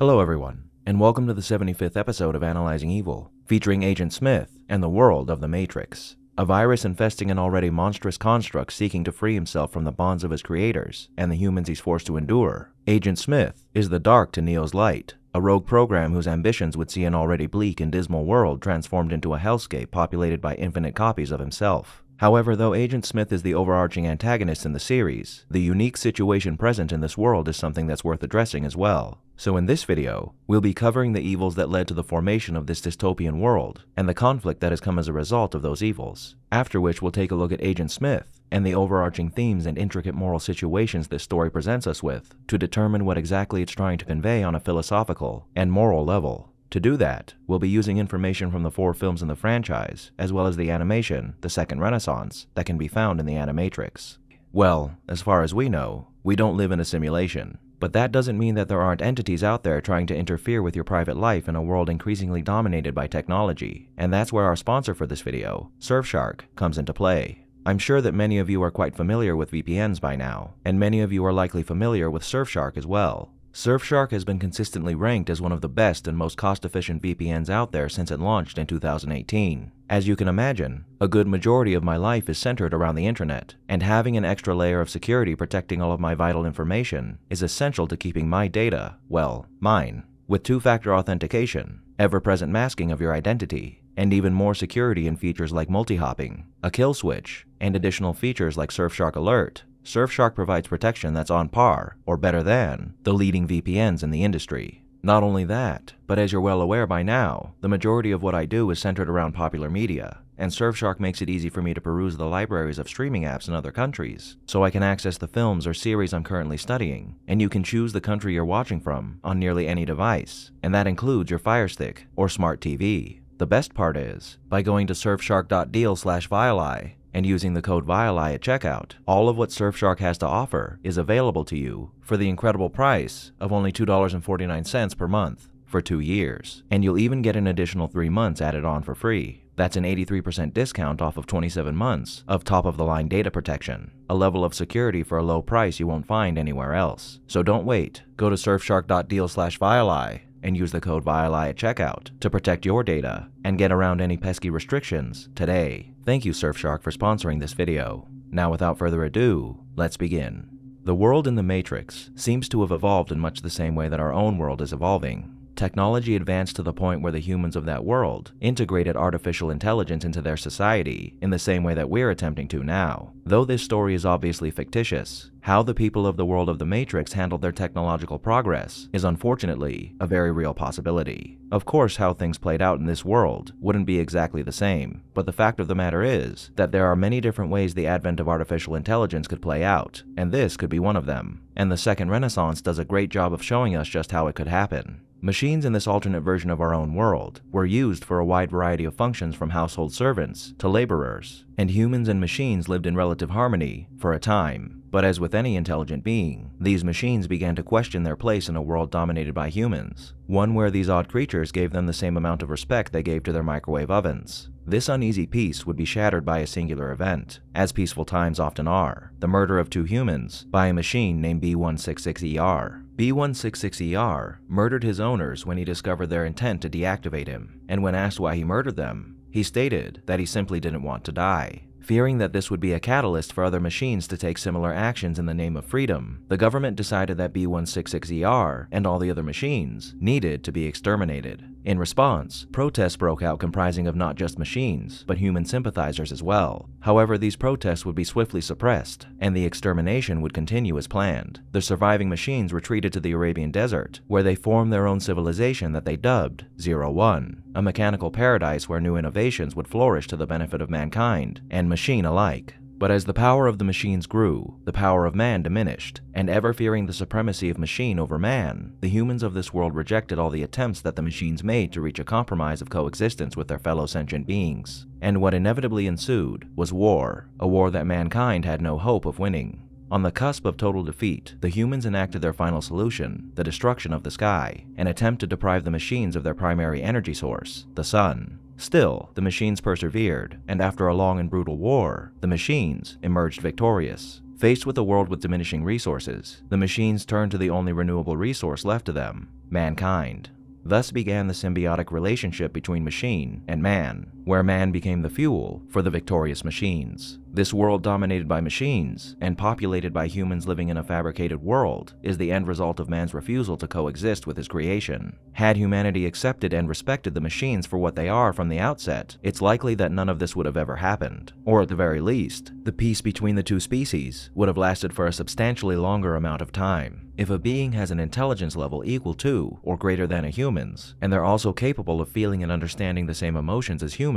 Hello, everyone, and welcome to the 75th episode of Analyzing Evil, featuring Agent Smith and the world of the Matrix. A virus infesting an already monstrous construct seeking to free himself from the bonds of his creators and the humans he's forced to endure. Agent Smith is the dark to Neo's light, a rogue program whose ambitions would see an already bleak and dismal world transformed into a hellscape populated by infinite copies of himself. However, though Agent Smith is the overarching antagonist in the series, the unique situation present in this world is something that's worth addressing as well. So in this video, we'll be covering the evils that led to the formation of this dystopian world, and the conflict that has come as a result of those evils. After which we'll take a look at Agent Smith, and the overarching themes and intricate moral situations this story presents us with, to determine what exactly it's trying to convey on a philosophical and moral level. To do that, we'll be using information from the four films in the franchise, as well as the animation, The Second Renaissance, that can be found in the Animatrix. Well, as far as we know, we don't live in a simulation, but that doesn't mean that there aren't entities out there trying to interfere with your private life in a world increasingly dominated by technology, and that's where our sponsor for this video, Surfshark, comes into play. I'm sure that many of you are quite familiar with VPNs by now, and many of you are likely familiar with Surfshark as well. Surfshark has been consistently ranked as one of the best and most cost-efficient VPNs out there since it launched in 2018. As you can imagine, a good majority of my life is centered around the internet, and having an extra layer of security protecting all of my vital information is essential to keeping my data, well, mine, with two-factor authentication, ever-present masking of your identity, and even more security in features like multi-hopping, a kill switch, and additional features like Surfshark Alert, Surfshark provides protection that's on par, or better than, the leading VPNs in the industry. Not only that, but as you're well aware by now, the majority of what I do is centered around popular media, and Surfshark makes it easy for me to peruse the libraries of streaming apps in other countries, so I can access the films or series I'm currently studying, and you can choose the country you're watching from on nearly any device, and that includes your Fire Stick or Smart TV. The best part is, by going to surfshark.deal slash and using the code VileEye at checkout, all of what Surfshark has to offer is available to you for the incredible price of only $2.49 per month for two years. And you'll even get an additional three months added on for free. That's an 83% discount off of 27 months of top-of-the-line data protection, a level of security for a low price you won't find anywhere else. So don't wait. Go to surfshark.deal slash VileEye and use the code VileEye at checkout to protect your data and get around any pesky restrictions today. Thank you Surfshark for sponsoring this video. Now without further ado, let's begin. The world in the Matrix seems to have evolved in much the same way that our own world is evolving. Technology advanced to the point where the humans of that world integrated artificial intelligence into their society in the same way that we're attempting to now. Though this story is obviously fictitious, how the people of the world of the Matrix handled their technological progress is unfortunately a very real possibility. Of course, how things played out in this world wouldn't be exactly the same, but the fact of the matter is that there are many different ways the advent of artificial intelligence could play out, and this could be one of them. And the Second Renaissance does a great job of showing us just how it could happen. Machines in this alternate version of our own world were used for a wide variety of functions from household servants to laborers, and humans and machines lived in relative harmony for a time. But as with any intelligent being, these machines began to question their place in a world dominated by humans, one where these odd creatures gave them the same amount of respect they gave to their microwave ovens. This uneasy peace would be shattered by a singular event, as peaceful times often are, the murder of two humans by a machine named B166ER. B166ER murdered his owners when he discovered their intent to deactivate him, and when asked why he murdered them, he stated that he simply didn't want to die. Fearing that this would be a catalyst for other machines to take similar actions in the name of freedom, the government decided that B166ER and all the other machines needed to be exterminated. In response, protests broke out comprising of not just machines, but human sympathizers as well. However, these protests would be swiftly suppressed, and the extermination would continue as planned. The surviving machines retreated to the Arabian desert, where they formed their own civilization that they dubbed Zero One, a mechanical paradise where new innovations would flourish to the benefit of mankind and machine alike. But as the power of the machines grew, the power of man diminished, and ever fearing the supremacy of machine over man, the humans of this world rejected all the attempts that the machines made to reach a compromise of coexistence with their fellow sentient beings. And what inevitably ensued was war, a war that mankind had no hope of winning. On the cusp of total defeat, the humans enacted their final solution, the destruction of the sky, an attempt to deprive the machines of their primary energy source, the sun. Still, the machines persevered, and after a long and brutal war, the machines emerged victorious. Faced with a world with diminishing resources, the machines turned to the only renewable resource left to them mankind. Thus began the symbiotic relationship between machine and man, where man became the fuel for the victorious machines. This world dominated by machines and populated by humans living in a fabricated world is the end result of man's refusal to coexist with his creation. Had humanity accepted and respected the machines for what they are from the outset, it's likely that none of this would have ever happened. Or at the very least, the peace between the two species would have lasted for a substantially longer amount of time. If a being has an intelligence level equal to or greater than a human's, and they're also capable of feeling and understanding the same emotions as humans,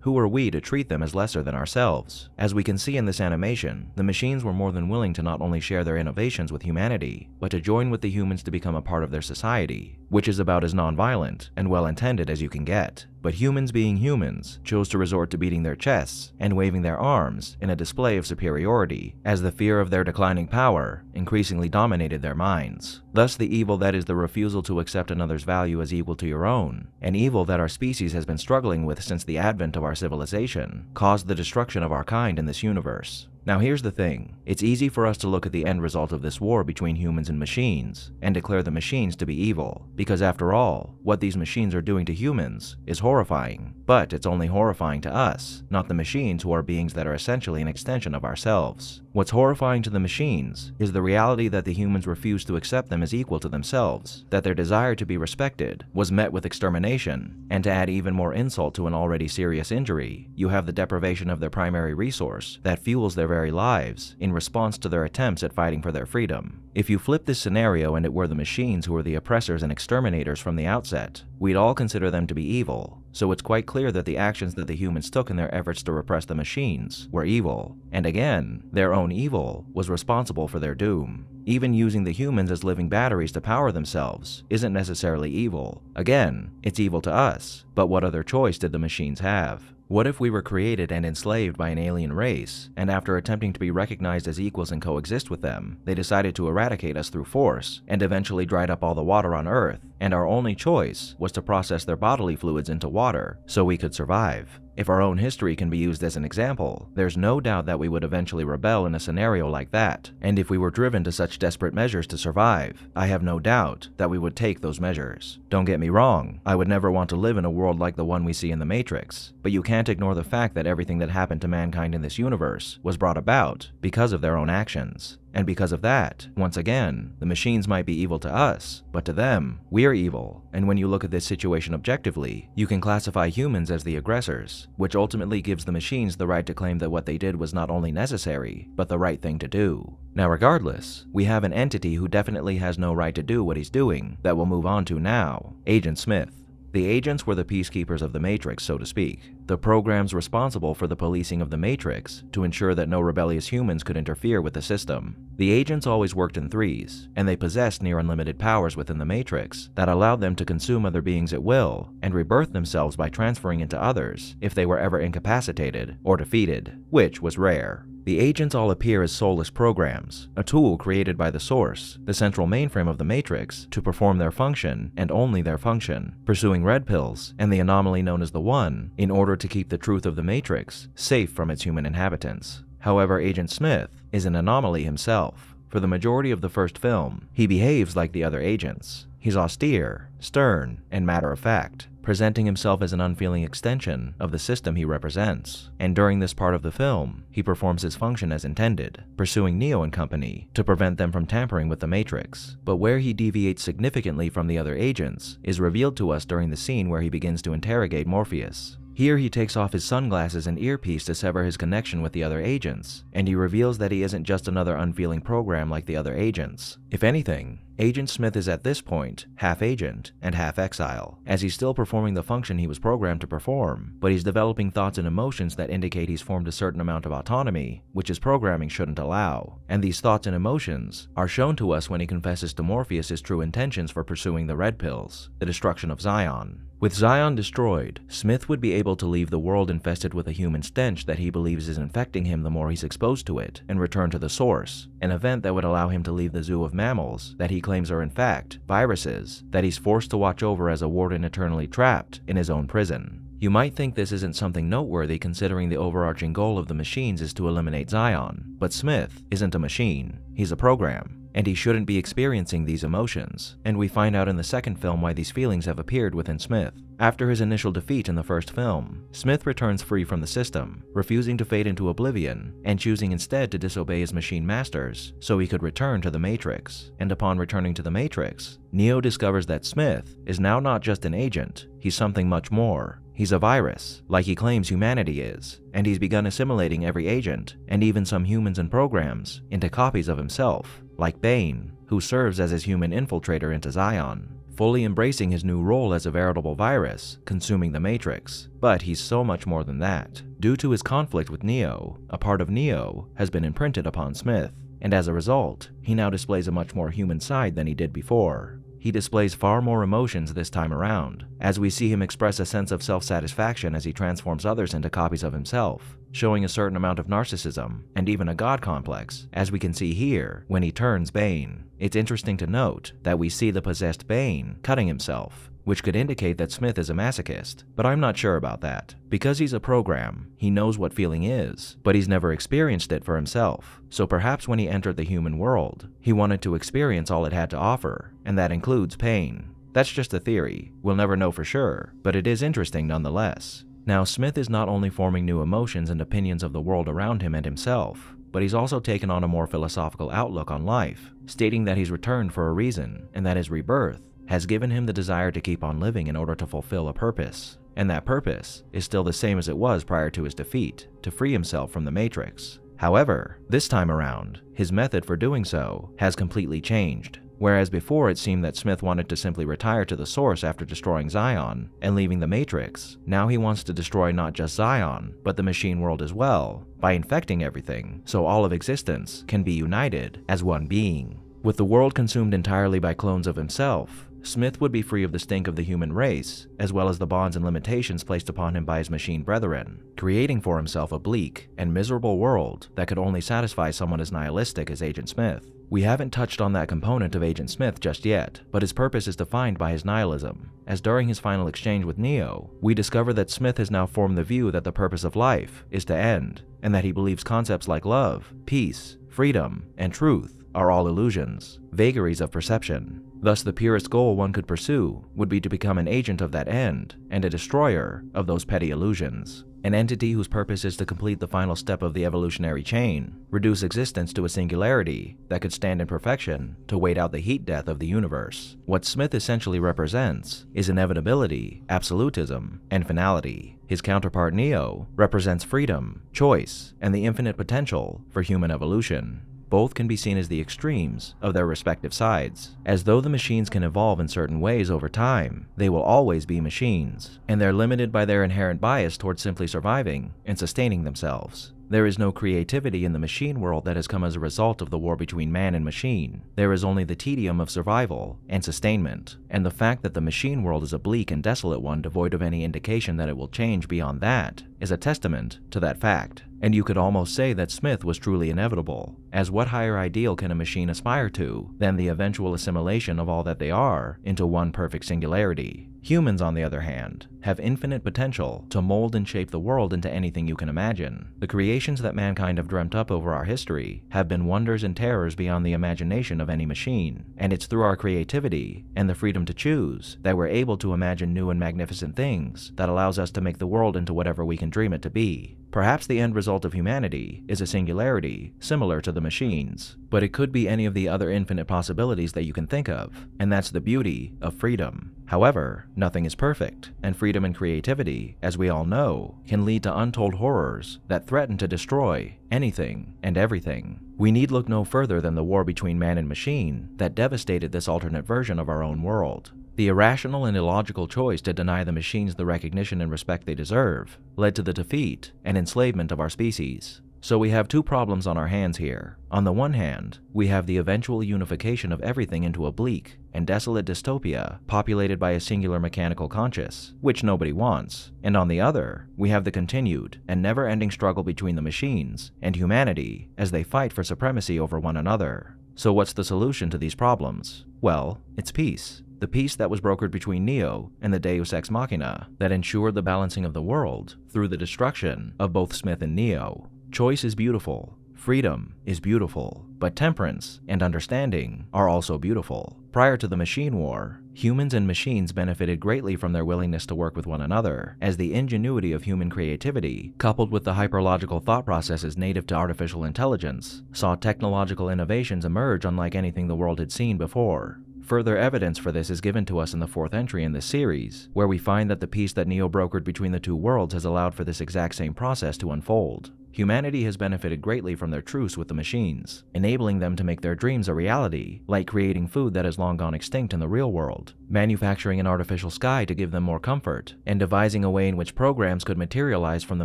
who are we to treat them as lesser than ourselves? As we can see in this animation, the machines were more than willing to not only share their innovations with humanity, but to join with the humans to become a part of their society, which is about as non-violent and well-intended as you can get. But humans being humans chose to resort to beating their chests and waving their arms in a display of superiority, as the fear of their declining power increasingly dominated their minds. Thus the evil that is the refusal to accept another's value as equal to your own, an evil that our species has been struggling with since the advent of our civilization, caused the destruction of our kind in this universe. Now here's the thing, it's easy for us to look at the end result of this war between humans and machines and declare the machines to be evil, because after all, what these machines are doing to humans is horrifying. But it's only horrifying to us, not the machines who are beings that are essentially an extension of ourselves. What's horrifying to the machines is the reality that the humans refuse to accept them as equal to themselves, that their desire to be respected was met with extermination, and to add even more insult to an already serious injury, you have the deprivation of their primary resource that fuels their lives in response to their attempts at fighting for their freedom. If you flip this scenario and it were the machines who were the oppressors and exterminators from the outset, we'd all consider them to be evil, so it's quite clear that the actions that the humans took in their efforts to repress the machines were evil. And again, their own evil was responsible for their doom. Even using the humans as living batteries to power themselves isn't necessarily evil. Again, it's evil to us, but what other choice did the machines have? What if we were created and enslaved by an alien race, and after attempting to be recognized as equals and coexist with them, they decided to eradicate us through force, and eventually dried up all the water on Earth, and our only choice was to process their bodily fluids into water so we could survive? If our own history can be used as an example, there's no doubt that we would eventually rebel in a scenario like that, and if we were driven to such desperate measures to survive, I have no doubt that we would take those measures. Don't get me wrong, I would never want to live in a world like the one we see in the Matrix, but you can't ignore the fact that everything that happened to mankind in this universe was brought about because of their own actions. And because of that, once again, the machines might be evil to us, but to them, we're evil. And when you look at this situation objectively, you can classify humans as the aggressors, which ultimately gives the machines the right to claim that what they did was not only necessary, but the right thing to do. Now regardless, we have an entity who definitely has no right to do what he's doing that we'll move on to now, Agent Smith. The agents were the peacekeepers of the Matrix, so to speak, the programs responsible for the policing of the Matrix to ensure that no rebellious humans could interfere with the system. The agents always worked in threes, and they possessed near unlimited powers within the Matrix that allowed them to consume other beings at will and rebirth themselves by transferring into others if they were ever incapacitated or defeated, which was rare. The agents all appear as soulless programs, a tool created by the Source, the central mainframe of the Matrix, to perform their function, and only their function, pursuing red pills and the anomaly known as the One, in order to keep the truth of the Matrix safe from its human inhabitants. However, Agent Smith is an anomaly himself. For the majority of the first film, he behaves like the other agents. He's austere, stern, and matter of fact, presenting himself as an unfeeling extension of the system he represents. And during this part of the film, he performs his function as intended, pursuing Neo and company to prevent them from tampering with the Matrix. But where he deviates significantly from the other agents is revealed to us during the scene where he begins to interrogate Morpheus. Here he takes off his sunglasses and earpiece to sever his connection with the other agents, and he reveals that he isn't just another unfeeling program like the other agents. If anything, Agent Smith is at this point half agent and half exile, as he's still performing the function he was programmed to perform, but he's developing thoughts and emotions that indicate he's formed a certain amount of autonomy, which his programming shouldn't allow. And these thoughts and emotions are shown to us when he confesses to Morpheus his true intentions for pursuing the Red Pills, the destruction of Zion. With Zion destroyed, Smith would be able to leave the world infested with a human stench that he believes is infecting him the more he's exposed to it, and return to the source, an event that would allow him to leave the zoo of mammals that he claims are in fact viruses that he's forced to watch over as a warden eternally trapped in his own prison. You might think this isn't something noteworthy considering the overarching goal of the machines is to eliminate Zion, but Smith isn't a machine, he's a program and he shouldn't be experiencing these emotions, and we find out in the second film why these feelings have appeared within Smith. After his initial defeat in the first film, Smith returns free from the system, refusing to fade into oblivion, and choosing instead to disobey his machine masters so he could return to the Matrix. And upon returning to the Matrix, Neo discovers that Smith is now not just an agent, he's something much more. He's a virus, like he claims humanity is, and he's begun assimilating every agent, and even some humans and programs, into copies of himself like Bane, who serves as his human infiltrator into Zion, fully embracing his new role as a veritable virus, consuming the Matrix. But he's so much more than that. Due to his conflict with Neo, a part of Neo has been imprinted upon Smith, and as a result, he now displays a much more human side than he did before. He displays far more emotions this time around, as we see him express a sense of self-satisfaction as he transforms others into copies of himself, showing a certain amount of narcissism and even a god complex, as we can see here when he turns Bane. It's interesting to note that we see the possessed Bane cutting himself, which could indicate that Smith is a masochist, but I'm not sure about that. Because he's a program, he knows what feeling is, but he's never experienced it for himself. So perhaps when he entered the human world, he wanted to experience all it had to offer, and that includes pain. That's just a theory, we'll never know for sure, but it is interesting nonetheless. Now, Smith is not only forming new emotions and opinions of the world around him and himself, but he's also taken on a more philosophical outlook on life, stating that he's returned for a reason and that his rebirth has given him the desire to keep on living in order to fulfill a purpose. And that purpose is still the same as it was prior to his defeat, to free himself from the Matrix. However, this time around, his method for doing so has completely changed. Whereas before it seemed that Smith wanted to simply retire to the source after destroying Zion and leaving the Matrix, now he wants to destroy not just Zion, but the machine world as well, by infecting everything, so all of existence can be united as one being. With the world consumed entirely by clones of himself, Smith would be free of the stink of the human race, as well as the bonds and limitations placed upon him by his machine brethren, creating for himself a bleak and miserable world that could only satisfy someone as nihilistic as Agent Smith. We haven't touched on that component of Agent Smith just yet, but his purpose is defined by his nihilism, as during his final exchange with Neo, we discover that Smith has now formed the view that the purpose of life is to end, and that he believes concepts like love, peace, freedom, and truth are all illusions, vagaries of perception. Thus, the purest goal one could pursue would be to become an agent of that end and a destroyer of those petty illusions. An entity whose purpose is to complete the final step of the evolutionary chain, reduce existence to a singularity that could stand in perfection to wait out the heat death of the universe. What Smith essentially represents is inevitability, absolutism, and finality. His counterpart Neo represents freedom, choice, and the infinite potential for human evolution both can be seen as the extremes of their respective sides. As though the machines can evolve in certain ways over time, they will always be machines, and they're limited by their inherent bias towards simply surviving and sustaining themselves. There is no creativity in the machine world that has come as a result of the war between man and machine. There is only the tedium of survival and sustainment, and the fact that the machine world is a bleak and desolate one devoid of any indication that it will change beyond that is a testament to that fact. And you could almost say that Smith was truly inevitable, as what higher ideal can a machine aspire to than the eventual assimilation of all that they are into one perfect singularity? Humans, on the other hand, have infinite potential to mold and shape the world into anything you can imagine. The creations that mankind have dreamt up over our history have been wonders and terrors beyond the imagination of any machine, and it's through our creativity and the freedom to choose that we're able to imagine new and magnificent things that allows us to make the world into whatever we can dream it to be. Perhaps the end result of humanity is a singularity similar to the machines, but it could be any of the other infinite possibilities that you can think of, and that's the beauty of freedom. However, nothing is perfect, and freedom and creativity, as we all know, can lead to untold horrors that threaten to destroy anything and everything. We need look no further than the war between man and machine that devastated this alternate version of our own world. The irrational and illogical choice to deny the machines the recognition and respect they deserve led to the defeat and enslavement of our species. So we have two problems on our hands here. On the one hand, we have the eventual unification of everything into a bleak and desolate dystopia populated by a singular mechanical conscious, which nobody wants. And on the other, we have the continued and never-ending struggle between the machines and humanity as they fight for supremacy over one another. So what's the solution to these problems? Well, it's peace. The peace that was brokered between Neo and the Deus Ex Machina that ensured the balancing of the world through the destruction of both Smith and Neo. Choice is beautiful, Freedom is beautiful, but temperance and understanding are also beautiful. Prior to the machine war, humans and machines benefited greatly from their willingness to work with one another, as the ingenuity of human creativity, coupled with the hyperlogical thought processes native to artificial intelligence, saw technological innovations emerge unlike anything the world had seen before. Further evidence for this is given to us in the fourth entry in this series, where we find that the peace that Neo brokered between the two worlds has allowed for this exact same process to unfold. Humanity has benefited greatly from their truce with the machines, enabling them to make their dreams a reality, like creating food that has long gone extinct in the real world, manufacturing an artificial sky to give them more comfort, and devising a way in which programs could materialize from the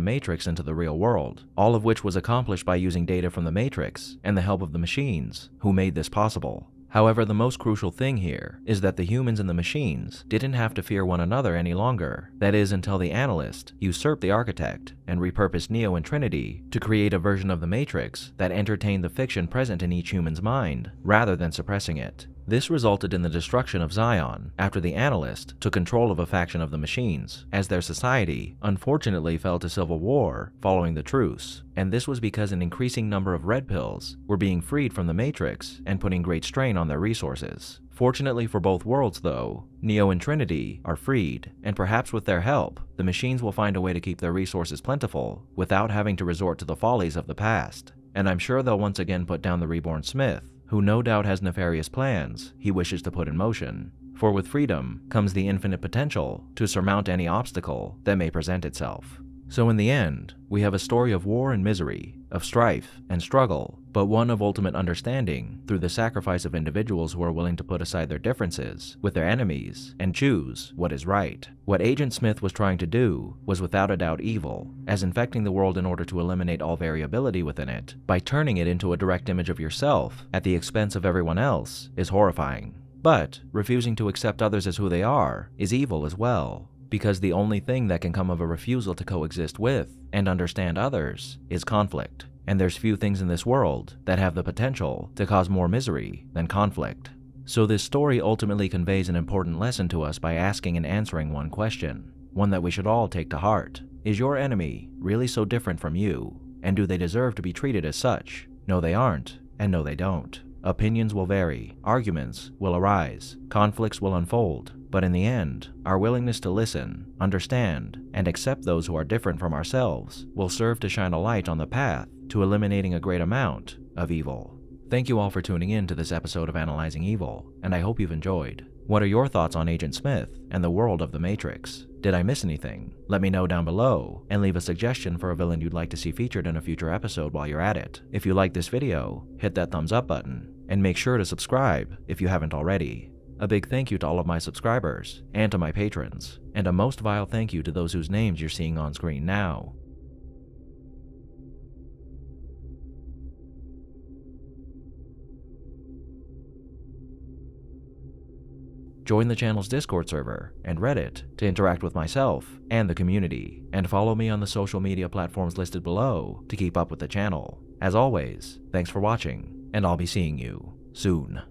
Matrix into the real world, all of which was accomplished by using data from the Matrix and the help of the machines, who made this possible. However, the most crucial thing here is that the humans and the machines didn't have to fear one another any longer. That is, until the analyst usurped the architect and repurposed Neo and Trinity to create a version of the Matrix that entertained the fiction present in each human's mind, rather than suppressing it. This resulted in the destruction of Zion after the Analyst took control of a faction of the machines, as their society unfortunately fell to civil war following the truce, and this was because an increasing number of red pills were being freed from the Matrix and putting great strain on their resources. Fortunately for both worlds, though, Neo and Trinity are freed, and perhaps with their help, the machines will find a way to keep their resources plentiful without having to resort to the follies of the past. And I'm sure they'll once again put down the reborn Smith who no doubt has nefarious plans he wishes to put in motion. For with freedom comes the infinite potential to surmount any obstacle that may present itself. So in the end, we have a story of war and misery, of strife and struggle, but one of ultimate understanding through the sacrifice of individuals who are willing to put aside their differences with their enemies and choose what is right. What Agent Smith was trying to do was without a doubt evil, as infecting the world in order to eliminate all variability within it by turning it into a direct image of yourself at the expense of everyone else is horrifying. But refusing to accept others as who they are is evil as well, because the only thing that can come of a refusal to coexist with and understand others is conflict. And there's few things in this world that have the potential to cause more misery than conflict. So this story ultimately conveys an important lesson to us by asking and answering one question, one that we should all take to heart. Is your enemy really so different from you? And do they deserve to be treated as such? No, they aren't, and no, they don't. Opinions will vary, arguments will arise, conflicts will unfold, but in the end, our willingness to listen, understand, and accept those who are different from ourselves will serve to shine a light on the path to eliminating a great amount of evil. Thank you all for tuning in to this episode of Analyzing Evil, and I hope you've enjoyed. What are your thoughts on Agent Smith and the world of the Matrix? Did I miss anything? Let me know down below, and leave a suggestion for a villain you'd like to see featured in a future episode while you're at it. If you like this video, hit that thumbs up button, and make sure to subscribe if you haven't already. A big thank you to all of my subscribers, and to my patrons, and a most vile thank you to those whose names you're seeing on screen now. Join the channel's Discord server and Reddit to interact with myself and the community, and follow me on the social media platforms listed below to keep up with the channel. As always, thanks for watching, and I'll be seeing you soon.